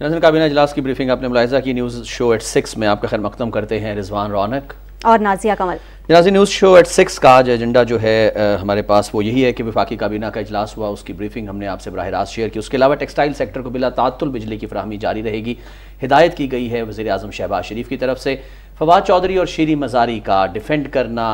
नाजन काबीना इजलास की ब्रीफिंग आपने मुलायजा की न्यूज़ शो एट सिक्स में आपका खैर मकदम करते हैं रिजवान रौनक। और नाजिया कमल। नाजी न्यूज़ शो एट सिक्स का आज एजेंडा जो है आ, हमारे पास वो यही है कि विफाकी काबीना का इजलास हुआ उसकी ब्रीफिंग हमने आपसे बरह रास्त शेयर की। उसके अलावा टेक्सटाइल सेक्टर को बिला तातुल बिजली की फ्राहमी जारी रहेगी। हिदायत की गई है वजी अजम शहबाज शरीफ की तरफ़ से। फवाद चौधरी और शीरी मजारी का डिफेंड करना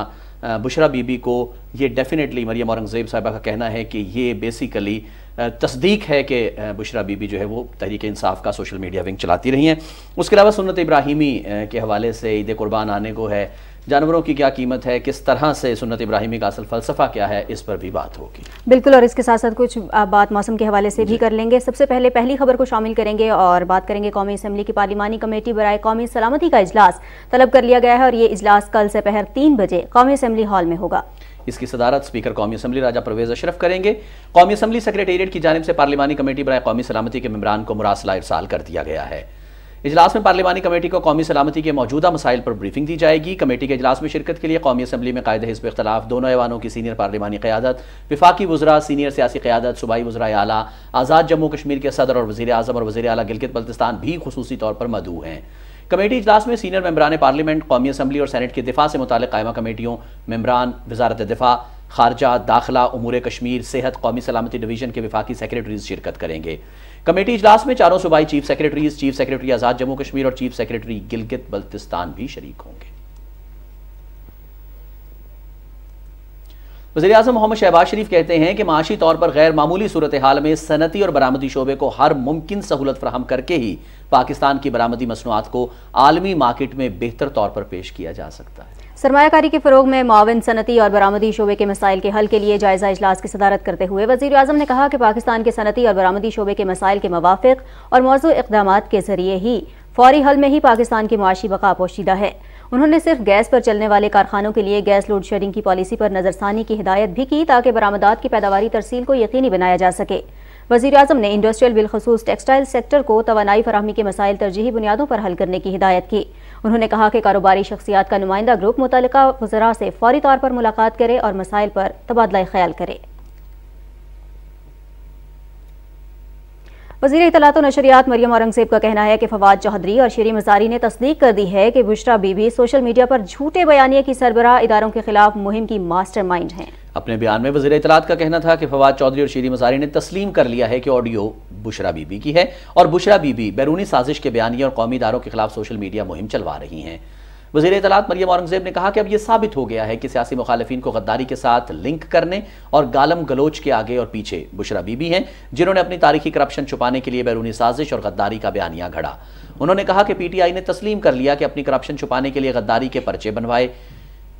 बुशरा बीबी को ये डेफिनेटली मरियम औरंगज़ेब साहबा का कहना है कि ये बेसिकली तस्दीक है कि बुशरा बीबी जो है वो तहरीक इंसाफ का सोशल मीडिया विंग चलाती रही हैं। उसके अलावा सुनत इब्राहिमी के हवाले से ईद कुर्बान आने को है। जानवरों की क्या कीमत है? किस तरह से सुन्नत इब्राहिमी का असल फलसफा क्या है? इस पर भी बात होगी। बिल्कुल और इसके साथ साथ कुछ बात मौसम के हवाले से भी कर लेंगे। सबसे पहले पहली खबर को शामिल करेंगे और बात करेंगे कौमी असम्बली की पार्लिमानी कमेटी बरए कौमी सलामती का इजलास तलब कर लिया गया है और ये इजलास कल से पहर तीन बजे कौमी असम्बली हॉल में होगा। इसकी सदारत स्पीकर कौमी असम्बली राजा परवेज अशरफ करेंगे। कौमी असम्बली सेक्रेटेरिएट की जानब से पार्लिमानी कमेटी बरए कौमी सलामती के मम्बरान को मुरासला इरसाल कर दिया गया है। इजलास में पार्लिमानी कमेटी को कौमी सलामती के मौजूदा मसाइल पर ब्रीफिंग दी जाएगी। कमेटी के इजलास में शिरकत के लिए कौमी असम्बली में कायद हिस्ब इख्तलाफ दोनों ऐवानों की सीनियर पार्लिमानी क्यादत, विफाकी वजरा, सीनियर सियासी क्यादत, सूबाई वजरा आला, आज़ाद जम्मू कश्मीर के सदर और वजी अजम और वजी अला गिलगित बल्तिस्तान भी खसूसी तौर पर मदू हैं। कमेटी इजलास में सीनियर मम्बरान पार्लियामेंट, कौमी असम्बली और सैनट के दिफा से मुतल कायमा कमेटियों मम्बरान वजारत दिफा, खारजा, दाखिला, उमूर कश्मीर, सेहत, कौमी सलामती डिवीज़न के विफाकी सेक्रेटरीज शिरकत करेंगे। कमेटी इजलास में चारों सूबाई chief secretaries, chief secretary Azad Jammu Kashmir और चीफ सेक्रेटरी गिलगित बल्तिस्तान भी शरीक होंगे। वजी अजम मोहम्मद शहबाज शरीफ कहते हैं कि माशी तौर पर गैर मामूली सूरत हाल में सनती और बरामदी शोबे को हर मुमकिन सहूलत फ्राहम करके ही पाकिस्तान की बरामदी मसनूआत को आलमी मार्केट में बेहतर तौर पर पेश किया जा सकता है। सरमाकारी के फ़रोग में माविन सनती और बरामदी शोबे के मसाइल के हल के लिए जायजा इजलास की सदारत करते हुए वजी अजम ने कहा कि पाकिस्तान के सनती और बरामदी शोबे के मसाइल के मवाफ़ और मौजू इकदाम के ज़रिए ही फौरी हल में ही पाकिस्तान की मुआशी बका पोशीदा है। उन्होंने सिर्फ़ गैस पर चलने वाले कारखानों के लिए गैस लोड शेडिंग की पॉलिसी पर नजरसानी की हिदायत भी की ताकि बरामदात की पैदावार तरसील को यकीनी बनाया जा सके। वजी अजम ने इंडस्ट्रियल बिलखसूस टेक्सटाइल सेक्टर को तोानाई फरहमी के मसाइल तरजीही बुनियादों पर हल करने की हिदायत की। उन्होंने कहा कि कारोबारी शख्सियात का नुमाइंदा ग्रुप मुतल वजरा से फौरी तौर पर मुलाकात करे और मसाइल पर तबादला ख्याल करे। वज़ीर इतलात नशरियात मरियम औरंगज़ेब का कहना है कि फवाद चौधरी और शेरी मजारी ने तस्दीक कर दी है कि बुशरा बीबी सोशल मीडिया पर झूठे बयानिए की सरबराह इदारों के खिलाफ मुहिम की मास्टर माइंड हैं। अपने बयान में वजी इतलात का कहना था कि फवाद चौधरी और शेरी मजारी ने तस्लीम कर लिया है कि ऑडियो बुशरा बीबी की है और बुशरा बीबी बैरूनी साजिश के बयानिए और कौमी इदारों के खिलाफ सोशल मीडिया मुहिम चलवा रही हैं। वजी इतलात मरियम औरंगज़ेब ने कहा कि अब यह साबित हो गया है कि सियासी मुखालफी को गद्दारी के साथ लिंक करने और गालम गलोच के आगे और पीछे बुशरा बीबी हैं, जिन्होंने अपनी तारीखी करप्शन छुपाने के लिए बैरूनी साजिश और गद्दारी का बयानिया घड़ा। उन्होंने कहा कि पीटीआई ने तस्लीम कर लिया कि अपनी करप्शन छुपाने के लिए गद्दारी के पर्चे बनवाए।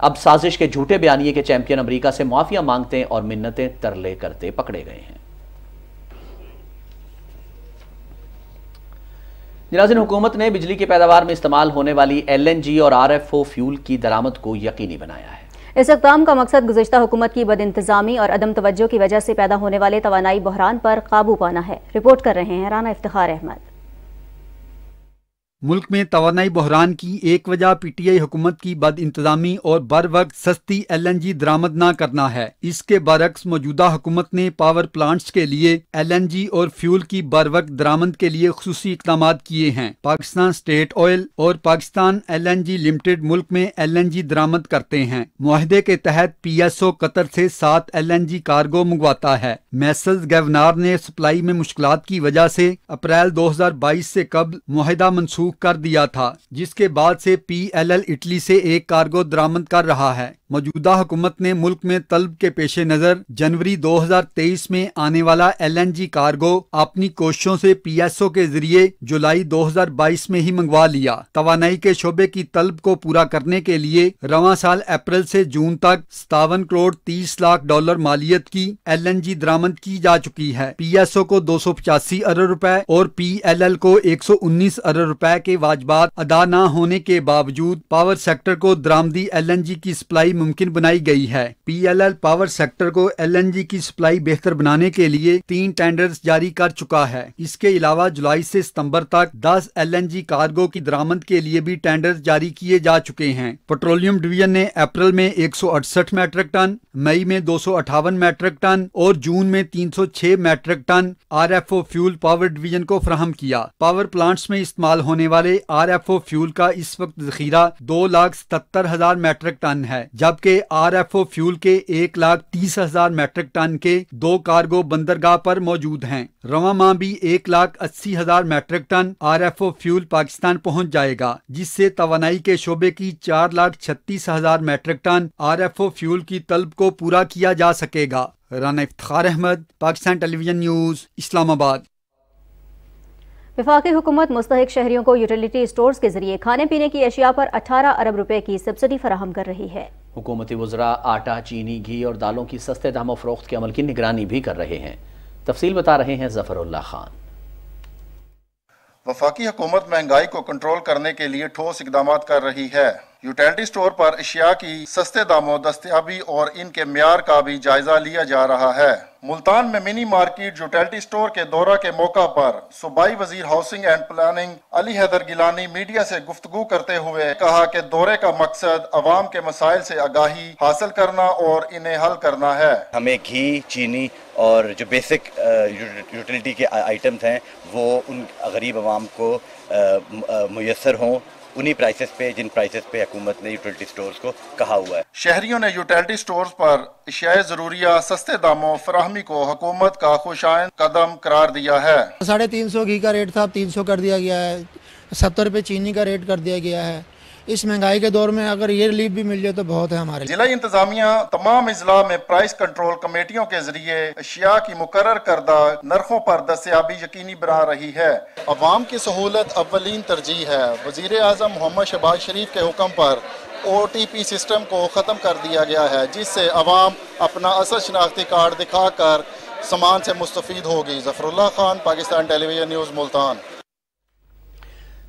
अब साजिश के झूठे बयानिए के चैंपियन अमरीका से माफिया मांगते और मिन्नतें तरले करते पकड़े गए हैं। जनाजिन हुकूमत ने बिजली की पैदावार में इस्तेमाल होने वाली एल एन जी और आर एफ़ ओ फ्यूल की दरामद को यकीनी बनाया है। इस इकदाम का मकसद गुजशत हुकूमत की बद इंतजामी और अदम तवज्जो की वजह से पैदा होने वाले तोानाई बहरान पर काबू पाना है। रिपोर्ट कर रहे हैं राना इफ्तार अहमद। मुल्क में तोानाई बहरान की एक वजह पीटीआई हुकूमत की बद इंतजामी और बर वक्त सस्ती एल एन जी दरामद न करना है। इसके बरक्स मौजूदा हुकूमत ने पावर प्लांट्स के लिए एल एन जी और फ्यूल की बर वक्त दरामद के लिए खसूसी इकदाम किए हैं। पाकिस्तान स्टेट ऑयल और Pakistan L N G limited मुल्क में एल एन जी दरामद करते हैं। माहदे के तहत पी एस ओ कतर से सात एल एन जी कार्गो मंगवाता है। मैसज गवर्नर ने सप्लाई में मुश्किल की वजह से अप्रैल दो हज़ार बाईस से कबल माहिदा मनसूख कर दिया था, जिसके बाद से पीएलएल इटली से एक कार्गो दरामद कर रहा है। मौजूदा हुकूमत ने मुल्क में तलब के पेश नज़र जनवरी 2023 में आने वाला एलएनजी कार्गो अपनी कोशिशों से पीएसओ के ज़रिए जुलाई 2022 में ही मंगवा लिया। तोानाई के शोबे की तलब को पूरा करने के लिए रवा साल अप्रैल से जून तक सतावन करोड़ तीस लाख डॉलर मालियत की एल एन जी दरामद की जा चुकी है। पी एस ओ को दो सौ पचासी अरब रुपए और पी एल एल को एक सौ उन्नीस अरब रुपए के वाजबात अदा न होने के बावजूद पावर सेक्टर को दरामदी एल की सप्लाई मुमकिन बनाई गई है। पीएलएल पावर सेक्टर को एलएनजी की सप्लाई बेहतर बनाने के लिए तीन टेंडर्स जारी कर चुका है। इसके अलावा जुलाई से सितंबर तक 10 एलएनजी कार्गो की दरामद के लिए भी टेंडर्स जारी किए जा चुके हैं। पेट्रोलियम डिवीज़न ने अप्रैल में एक मैट्रिक टन, मई में दो मैट्रिक टन और जून में 306 metric tonne RFO fuel power division को फ्राहम किया। पावर प्लांट्स में इस्तेमाल होने वाले आरएफओ फ्यूल का इस वक्त जखीरा दो लाख सतर हज़ार मैट्रिक टन है। जबकि आरएफओ फ्यूल के एक लाख तीस हज़ार मैट्रिक टन के दो कार्गो बंदरगाह पर मौजूद हैं। रवा माह भी एक लाख अस्सी हज़ार metric tonne RFO fuel Pakistan पहुँच जाएगा, जिससे तवानाई के शोबे की चार लाख छत्तीस हज़ार मैट्रिक टन आरएफओ फ्यूल की तलब को पूरा किया जा सकेगा। Rana Iftar Ahmed, Pakistan television news, Islamabad. विफाकी हुकूमत मुस्तक शहरियों को यूटिलिटी स्टोर्स के ज़रिए खाने पीने की अशिया पर 18 अरब रुपए की सब्सिडी फराहम कर रही है। हुकूमती वजरा आटा चीनी घी और दालों की सस्ते दामों फरोख्त के अमल की निगरानी भी कर रहे हैं। तफसील बता रहे हैं जफरुल्ला खान। वफाकी हुकूमत महँगाई को कंट्रोल करने के लिए ठोस इकदाम कर रही है। यूटिलिटी स्टोर पर अशिया की सस्ते दामों, दस्तियाबी और इनके म्यार का भी जायजा लिया जा रहा है। मुल्तान में मिनी मार्केट यूटिलिटी स्टोर के दौरा के मौका पर सूबाई वज़ीर housing and planning Ali Haider Gilani media से गुफ्तगू करते हुए कहा कि दौरे का मकसद अवाम के मसाइल से आगाही हासिल करना और इन्हें हल करना है। हमें घी, चीनी और जो बेसिक यूटिलिटी के आइटम्स हैं, वो उन गरीब आवाम को मैसर हों उन्हीं प्राइसेस पे जिन प्राइसेस पे हुकूमत ने यूटिलिटी स्टोर्स को कहा हुआ है। शहरियों ने यूटिलिटी स्टोर्स पर अशियाए जरूरिया सस्ते दामों फराहमी को हुकूमत का खुशाइन कदम करार दिया है। साढ़े तीन सौ घी का रेट था तीन सौ कर दिया गया है। सत्तर रुपये चीनी का रेट कर दिया गया है। इस महँगाई के दौर में अगर ये रिलीफ भी मिल जाए तो बहुत है हमारे जिला इंतजामिया तमाम अजला में प्राइस कंट्रोल कमेटियों के ज़रिए अशिया की मुकर करदा नरखों पर दस्याबी यकीनी बना रही है। अवाम की सहूलत अवलिन तरजीह है। वज़ीर अजम मोहम्मद शबाज शरीफ के हुक्म पर ओ टी पी सिस्टम को ख़त्म कर दिया गया है, जिससे अवाम अपना असल शनाख्ती कार्ड दिखाकर सामान से मुस्तफ़ होगी। Zafarullah Khan, Pakistan television news Multan.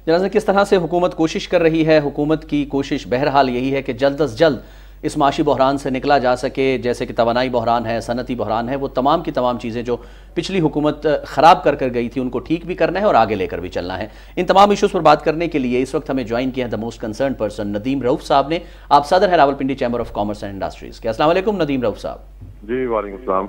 जनाजा किस तरह से हुकूमत कोशिश कर रही है? हुकूमत की कोशिश बहरहाल यही है कि जल्द अज जल्द इस माशी बहरान से निकला जा सके जैसे कि तोानाई बहरान है सनती बहरान है वो तमाम की तमाम चीज़ें जो पिछली हुकूमत ख़राब कर कर गई थी उनको ठीक भी करना है और आगे लेकर भी चलना है। इन तमाम इशूज़ पर बात करने के लिए इस वक्त हमें ज्वाइन किया है the most concern person Nadeem Rauf Sahab ने। आप सदर है Rawalpindi chamber of commerce and industries के। असल नदीम रऊफ साहब। जी वालेकुम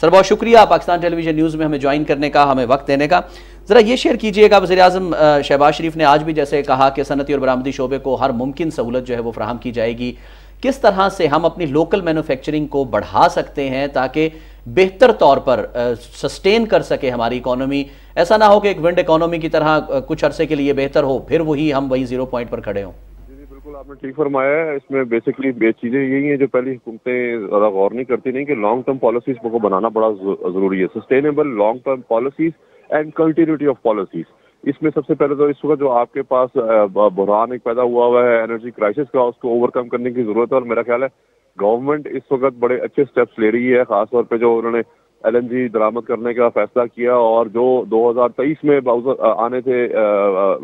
सर बहुत शुक्रिया पाकिस्तान टेलीविज़न न्यूज़ में हमें ज्वाइन करने का हमें वक्त देने का। ज़रा ये शेयर कीजिएगा वजी अजम शहबाज शरीफ ने आज भी जैसे कहा कि सनती और बरामदी शोबे को हर मुमकिन सहूलत जो है वो फ्राहम की जाएगी। किस तरह से हम अपनी लोकल मैन्युफैक्चरिंग को बढ़ा सकते हैं ताकि बेहतर तौर पर सस्टेन कर सके हमारी इकोनॉमी ऐसा ना हो कि एक विंड इकोनॉमी की तरह कुछ अरसे के लिए बेहतर हो, फिर वही हम वही ज़ीरो पॉइंट पर खड़े हों। आपने ठीक फरमाया है। इसमें बेसिकली चीज़ें यही हैं जो पहली हुकूमतें ज़्यादा गौर नहीं करती, नहीं कि लॉन्ग टर्म पॉलिसीज़ को बनाना बड़ा ज़रूरी है। Sustainable long term policies and continuity of policies इसमें सबसे पहले तो इस वक्त जो आपके पास बुरहान एक पैदा हुआ हुआ है एनर्जी क्राइसिस का, उसको ओवरकम करने की ज़रूरत है, और मेरा ख्याल है गवर्नमेंट इस वक्त बड़े अच्छे स्टेप्स ले रही है, खासतौर पर जो उन्होंने एल एन जी दरामद करने का फैसला किया, और जो 2023 में आने थे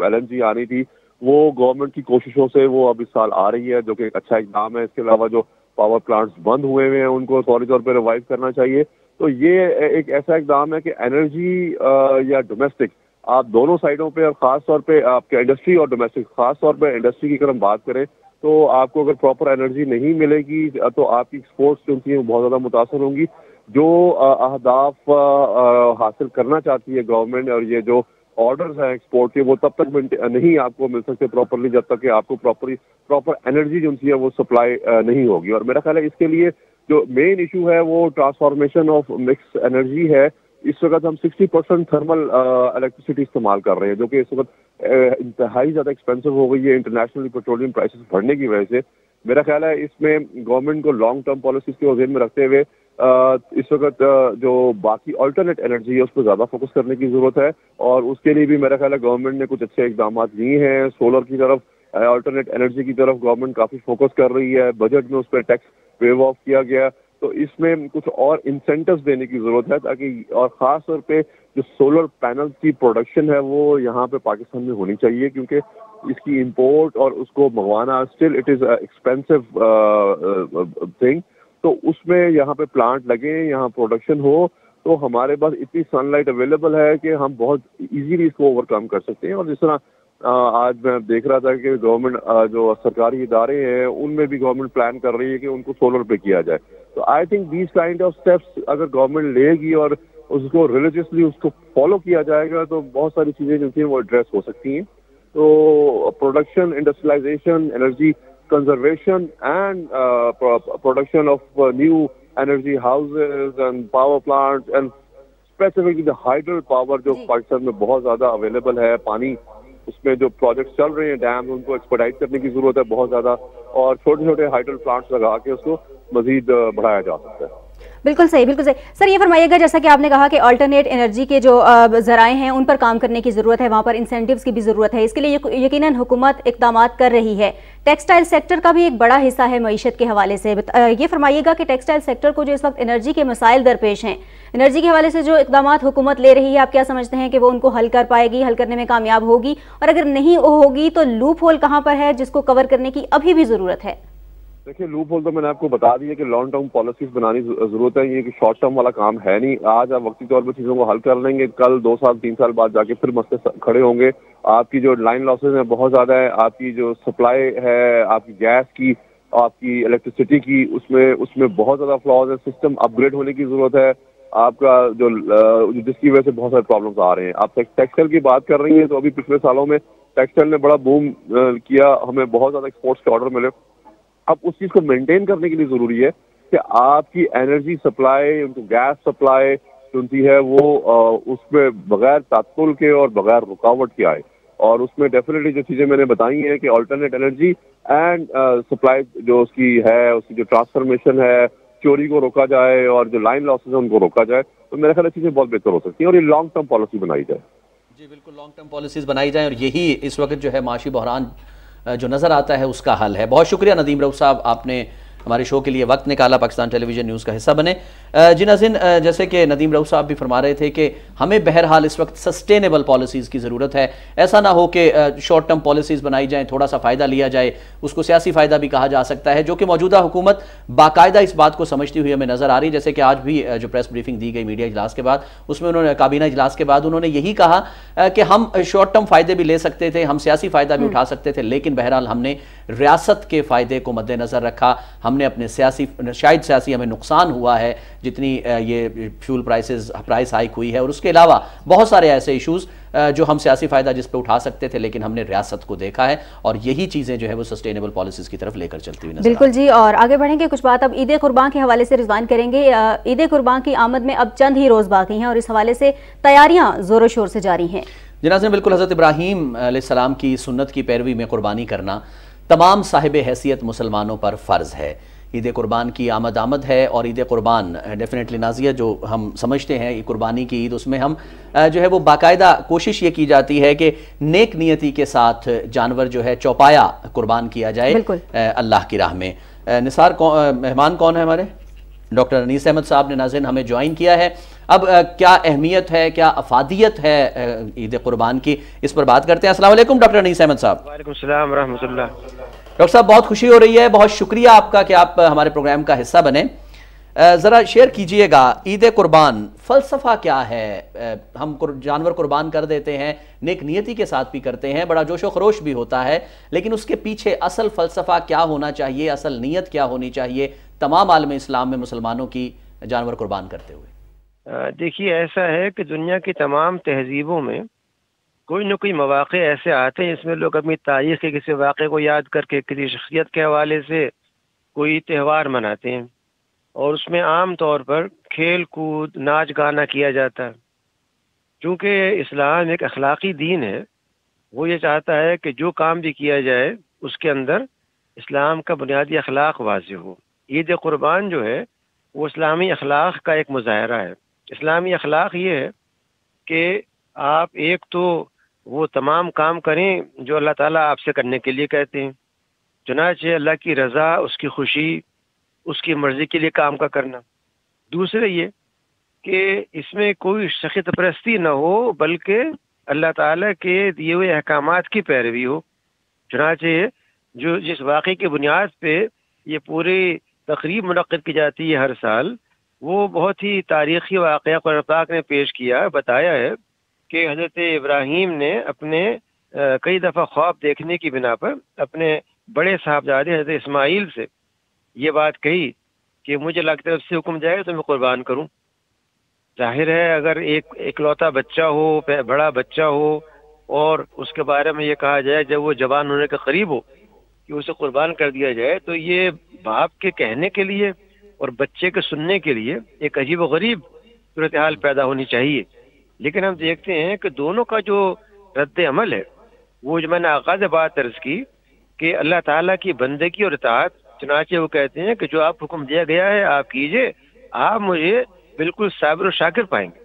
एल एन जी आनी थी, वो गवर्नमेंट की कोशिशों से वो अब इस साल आ रही है, जो कि एक अच्छा इकदाम है। इसके अलावा जो पावर प्लांट्स बंद हुए हुए हैं, उनको फौरी तौर पर रिवाइव करना चाहिए। तो ये एक ऐसा इकदाम है कि एनर्जी या डोमेस्टिक आप दोनों साइडों पे और ख़ास तौर पे आपके इंडस्ट्री और डोमेस्टिक ख़ास तौर पे इंडस्ट्री की अगर हम बात करें तो आपको अगर प्रॉपर एनर्जी नहीं मिलेगी तो आपकी एक्सपोर्ट्स जो हैं बहुत ज़्यादा मुतासर होंगी, जो अहदाफ हासिल करना चाहती है गवर्नमेंट और ये जो ऑर्डर्स हैं एक्सपोर्ट के, वो तब तक नहीं आपको मिल सकते प्रॉपरली जब तक कि आपको प्रॉपरली प्रॉपर एनर्जी जो है वो सप्लाई नहीं होगी। और मेरा ख्याल है इसके लिए जो मेन इशू है वो ट्रांसफॉर्मेशन ऑफ़ मिक्स एनर्जी है। इस वक्त हम 60 परसेंट थर्मल इलेक्ट्रिसिटी इस्तेमाल कर रहे हैं, जो कि इस वक्त इंतहाई ज़्यादा एक्सपेंसिव हो गई है इंटरनेशनल पेट्रोलियम प्राइसेस बढ़ने की वजह से। मेरा ख्याल है इसमें गवर्नमेंट को लॉन्ग टर्म पॉलिसीज़ के वजह में रखते हुए इस वक्त जो बाकी अल्टरनेट एनर्जी है उस पर ज़्यादा फोकस करने की ज़रूरत है। और उसके लिए भी मेरा ख्याल है गवर्नमेंट ने कुछ अच्छे इकदाम लिए हैं। सोलर की तरफ़ अल्टरनेट एनर्जी की तरफ़ गवर्नमेंट काफ़ी फोकस कर रही है। बजट में उस पर टैक्स वेव ऑफ़ किया गया। तो इसमें कुछ और इंसेंटिव देने की ज़रूरत है ताकि, और ख़ास तौर पे जो सोलर पैनल की प्रोडक्शन है, वो यहाँ पे पाकिस्तान में होनी चाहिए क्योंकि इसकी इंपोर्ट और उसको मंगवाना still it is expensive thing तो उसमें यहाँ पे प्लांट लगे, यहाँ प्रोडक्शन हो तो हमारे पास इतनी सनलाइट अवेलेबल है कि हम बहुत इजीली इसको ओवरकम कर सकते हैं। और जिस तरह आज मैं देख रहा था कि गवर्नमेंट जो सरकारी इदारे हैं उनमें भी गवर्नमेंट प्लान कर रही है कि उनको सोलर पे किया जाए। तो I think these kind of steps अगर गवर्नमेंट लेगी और उसको रिलीजियसली उसको फॉलो किया जाएगा तो बहुत सारी चीज़ें जो थी वो एड्रेस हो सकती हैं। तो production industrialisation energy conservation and production of new energy houses and power plant and specifically the hydel power जो पाकिस्तान में बहुत ज़्यादा अवेलेबल है पानी उसमें जो प्रोजेक्ट चल रहे हैं डैम उनको एक्सपर्टाइज करने की ज़रूरत है बहुत ज़्यादा और छोटे छोटे हाइड्रल प्लांट्स लगा के उसको मजीद बढ़ाया जा सकता है। बिल्कुल सही बिल्कुल सही। सर, ये फरमाइएगा, जैसा कि आपने कहा कि अल्टरनेट एनर्जी के जो जराए हैं, उन पर काम करने की ज़रूरत है, वहाँ पर इंसेंटिव्स की भी ज़रूरत है। इसके लिए यकीनन हुकूमत इकदाम कर रही है। टेक्सटाइल सेक्टर का भी एक बड़ा हिस्सा है मीशत के हवाले से। ये फरमाइएगा कि टेक्सटाइल सेक्टर को जो इस वक्त एनर्जी के मसाइल दरपेश हैं एनर्जी के हवाले से जो इकदाम हुकूमत ले रही है, आप क्या समझते हैं कि वो उनको हल कर पाएगी, हल करने में कामयाब होगी? और अगर नहीं होगी तो लूप होल कहाँ पर है, जिसको कवर करने की अभी भी ज़रूरत है? देखिए, लूप होल तो मैंने आपको बता दिया कि लॉन्ग टर्म पॉलिसीज़ बनानी ज़रूरत है। ये कि शॉर्ट टर्म वाला काम है नहीं। आज आप वक्ती तौर पर चीज़ों को हल कर लेंगे। कल दो साल, तीन साल बाद जाके फिर मसले खड़े होंगे। आपकी जो लाइन लॉसेज है बहुत ज़्यादा है। आपकी जो सप्लाई है, आपकी गैस की, आपकी इलेक्ट्रिसिटी की, उसमें उसमें बहुत ज़्यादा फ्लॉज है। सिस्टम अपग्रेड होने की ज़रूरत है। आपका जो जिसकी वजह से बहुत सारे प्रॉब्लम्स आ रहे हैं। आप टेक्सटाइल की बात कर रही हैं तो अभी पिछले सालों में टेक्सटाइल ने बड़ा बूम किया। हमें बहुत ज़्यादा एक्सपोर्ट्स के ऑर्डर मिले। अब उस चीज़ को मेंटेन करने के लिए ज़रूरी है कि आपकी एनर्जी सप्लाई उनको गैस सप्लाई चुनती है वो उसमें बगैर तात्पुल के और बगैर रुकावट के आए। और उसमें डेफिनेटली जो चीज़ें मैंने बताई हैं कि अल्टरनेट एनर्जी एंड सप्लाई जो उसकी है, उसकी जो ट्रांसफॉर्मेशन है, चोरी को रोका जाए और जो लाइन लॉसेज है उनको रोका जाए तो मेरे ख्याल चीज़ें बहुत बेहतर हो सकती हैं और ये लॉन्ग टर्म पॉलिसी बनाई जाए। जी, बिल्कुल लॉन्ग टर्म पॉलिसीज़ बनाई जाए और यही इस वक्त जो है माशी बहरान जो नज़र आता है, उसका हल है। बहुत शुक्रिया नदीम रऊफ साहब, आपने हमारे शो के लिए वक्त निकाला, पाकिस्तान टेलीविज़न न्यूज़ का हिस्सा बने। जी नाजिन जैसे कि नदीम रऊफ साहब भी फरमा रहे थे कि हमें बहरहाल इस वक्त सस्टेनेबल पॉलिसीज़ की ज़रूरत है ऐसा ना हो कि शॉर्ट टर्म पॉलिसीज़ बनाई जाएँ थोड़ा सा फ़ायदा लिया जाए उसको सियासी फ़ायदा भी कहा जा सकता है जो कि मौजूदा हुकूमत बाकायदा इस बात को समझती हुई हमें नज़र आ रही जैसे कि आज भी जो प्रेस ब्रीफिंग दी गई मीडिया इजलास के बाद उसमें उन्होंने काबीना इजलास के बाद उन्होंने यही कहा कि हम शॉर्ट टर्म फ़ायदे भी ले सकते थे हम सियासी फ़ायदा भी हम्म। उठा सकते थे लेकिन बहरहाल हमने रियासत के फ़ायदे को मद्देनज़र रखा हमने अपने सियासी शायद सियासी हमें नुकसान हुआ है जितनी ये फ्यूल प्राइसेस प्राइस हाइक हुई है। और उसके अलावा बहुत सारे ऐसे इश्यूज़ जो हम सियासी फ़ायदा जिस पे उठा सकते थे लेकिन हमने रियासत को देखा है और यही चीज़ें जो है वो सस्टेनेबल पॉलिसीज़ की तरफ़ लेकर चलती हुई बिल्कुल जी और आगे बढ़ेंगे कुछ बात। अब ईद कुर्बान के हवाले से रिजवान करेंगे। ईद कुर्बान की आमद में अब चंद ही रोज़ बाकी हैं और इस हवाले से तैयारियाँ ज़ोरों शोर से जारी हैं। जनाज ने बिल्कुल हज़रत इब्राहिम सलाम की सुन्नत की पैरवी में कुर्बानी करना तमाम साहिब हैसियत मुसलमानों पर फ़र्ज़ है। ईद कुर्बान की आमद आमद है और ईद कुर्बान डेफिनेटली नाजिया जो हम समझते हैं कुर्बानी की ईद उसमें हम जो है वो बाकायदा कोशिश ये की जाती है कि नेक नियति के साथ जानवर जो है चौपाया कुर्बान किया जाए अल्लाह की राह में। निसार मेहमान कौन है हमारे? डॉक्टर अनीस अहमद साहब ने नाजिन हमें ज्वाइन किया है। अब क्या अहमियत है क्या अफादियत है ईद कुर्बान की? इस पर बात करते हैं। असल डॉक्टर अनीस अहमद साहब। वालेकुम डॉक्टर साहब, बहुत खुशी हो रही है, बहुत शुक्रिया आपका कि आप हमारे प्रोग्राम का हिस्सा बने। ज़रा शेयर कीजिएगा, ईद कुर्बान, फ़लसफ़ा क्या है? हम जानवर कुर्बान कर देते हैं, नेक नियति के साथ भी करते हैं, बड़ा जोशो खरोश भी होता है, लेकिन उसके पीछे असल फ़लसफ़ा क्या होना चाहिए, असल नीयत क्या होनी चाहिए, तमाम आलम इस्लाम में मुसलमानों की जानवर कुर्बान करते हुए। देखिए, ऐसा है कि दुनिया की तमाम तहजीबों में कोई ना कोई मौाक़े ऐसे आते हैं जिसमें लोग अपनी तारीख़ के किसी वाक़े को याद करके, किसी शख्सियत के हवाले से कोई त्यौहार मनाते हैं। और उसमें आम तौर पर खेल कूद, नाच गाना किया जाता है। चूँकि इस्लाम एक अखलाक़ी दीन है, वो ये चाहता है कि जो काम भी किया जाए, उसके अंदर इस्लाम का बुनियादी अखलाक वाज हो। ईद क़ुरबान जो है, वो इस्लामी अखलाक का एक मुजाहरा है। इस्लामी अखलाक ये है कि आप एक तो वो तमाम काम करें जो अल्लाह ताला आपसे करने के लिए कहते हैं। चुनाचे अल्लाह की रज़ा, उसकी खुशी, उसकी मर्ज़ी के लिए काम का करना। दूसरे ये कि इसमें कोई शखत परस्ती न हो, बल्कि अल्लाह ताला के दिए हुए अहकाम की पैरवी हो। चुनाचे जो जिस वाक़े की बुनियाद पे ये पूरी तकरीब मनद की जाती है हर साल, वो बहुत ही तारीख़ी वाक़ पाक ने पेश किया, बताया है। कि हज़रत इब्राहीम ने अपने कई दफ़ा ख्वाब देखने की बिना पर अपने बड़े साहबजादे हज़रत इस्माइल से ये बात कही कि मुझे अल्लाह की तरफ़ से हुक्म जाए तो मैं कुर्बान करूँ। ज़ाहिर है अगर एक, इकलौता बच्चा हो बड़ा बच्चा हो और उसके बारे में ये कहा जाए जब वो जवान होने के करीब हो कि उसे कुर्बान कर दिया जाए तो ये बाप के कहने के लिए और बच्चे के सुनने के लिए एक अजीब व गरीब सूरत हाल पैदा होनी चाहिए। लेकिन हम देखते हैं कि दोनों का जो रद्द अमल है, वो जो मैंने आगाज़ बात तर्ज की कि अल्लाह ताला की बंदगी और इतात चुनाचे वो कहते हैं कि जो आप हुक्म दिया गया है, आप कीजिए, आप मुझे बिल्कुल साबिर शाकिर पाएँगे।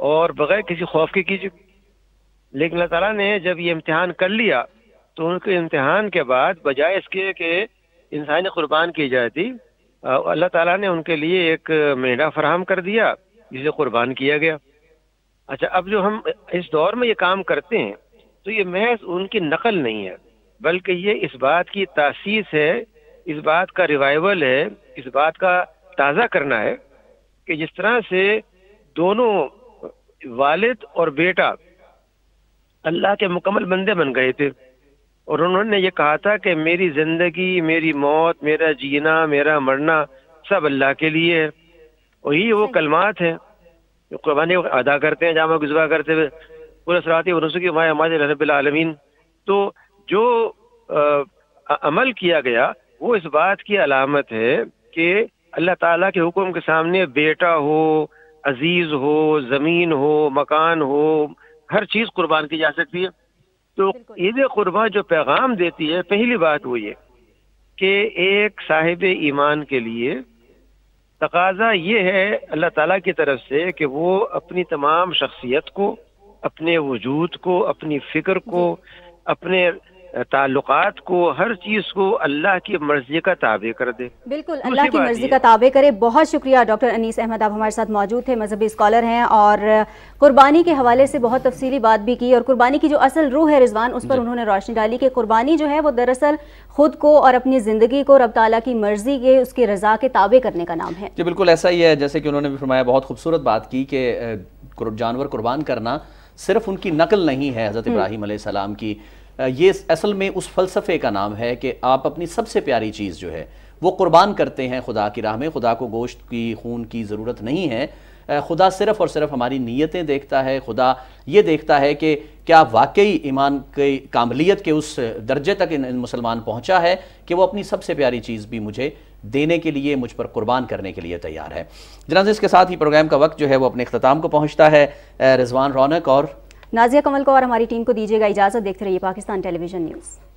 और बगैर किसी खौफ के कीजिए। लेकिन अल्लाह ताला ने जब ये इम्तिहान कर लिया तो उनके इम्तिहान के बाद बजाय इसके कि इंसानी कुर्बान की जाती अल्लाह ताला ने उनके लिए एक मेढा फराहम कर दिया, जिसे कुर्बान किया गया। अच्छा अब जो हम इस दौर में ये काम करते हैं तो ये महज उनकी नकल नहीं है बल्कि ये इस बात की तासीस है इस बात का रिवाइवल है इस बात का ताज़ा करना है कि जिस तरह से दोनों वालिद और बेटा अल्लाह के मुकम्मल बंदे बन गए थे और उन्होंने ये कहा था कि मेरी ज़िंदगी मेरी मौत मेरा जीना मेरा मरना सब अल्लाह के लिए है। और ये वो कलमात हैं। कुर्बानी अदा करते हैं जामा गुजरा करते हुए पूरे सराती की माए हमारे रबीआलमीन तो जो आ, अमल किया गया वो इस बात की अलामत है कि अल्लाह ताला के हुक्म के सामने बेटा हो अज़ीज़ हो ज़मीन हो मकान हो हर चीज़ कुर्बान की जा सकती है। तो ईद कुर्बा जो पैगाम देती है पहली बात वो ये कि एक साहिब ईमान के लिए तकाजा ये है अल्लाह ताला की तरफ़ से कि वो अपनी तमाम शख्सियत को, अपने वजूद को, अपनी फ़िक्र को, अपने ताल्लुकात को हर चीज़ को अल्लाह की मर्ज़ी का ताबे कर दे। बिल्कुल अल्लाह की मर्ज़ी का ताबे करे। बहुत शुक्रिया डॉक्टर अनीस अहमद आप हमारे साथ मौजूद थे मजहबी स्कॉलर हैं और कुर्बानी के हवाले से बहुत तफसीली बात भी की और कुर्बानी की जो असल रूह है रिजवान उस पर उन्होंने रोशनी डाली कि कुर्बानी जो है वो दरअसल खुद को और अपनी ज़िंदगी को रब ताला की मर्ज़ी के उसकी रजा के ताबे करने का नाम है। जी बिल्कुल ऐसा ही है जैसे कि उन्होंने भी फरमाया बहुत खूबसूरत बात की कि जानवर कुर्बान करना सिर्फ़ उनकी नकल नहीं है हज़रत हम्म। इब्राहिम सलाम की। ये असल में उस फ़लसफ़े का नाम है कि आप अपनी सबसे प्यारी चीज़ जो है, वो कुर्बान करते हैं खुदा की राह में। खुदा को गोश्त की, खून की ज़रूरत नहीं है। खुदा सिर्फ़ और सिर्फ़ हमारी नीयतें देखता है। खुदा ये देखता है कि क्या वाकई ईमान के कामलियत के उस दर्जे तक मुसलमान पहुँचा है कि वो अपनी सबसे प्यारी चीज़ भी मुझे देने के लिए, मुझ पर कुर्बान करने के लिए तैयार है। जनाज इसके साथ ही प्रोग्राम का वक्त जो है, वो अपने अख्ताम को पहुँचता है। रिजवान रौनक और नाजिया कमल को और हमारी टीम को दीजिएगा इजाज़त। देखते रहिए पाकिस्तान टेलीविज़न न्यूज़।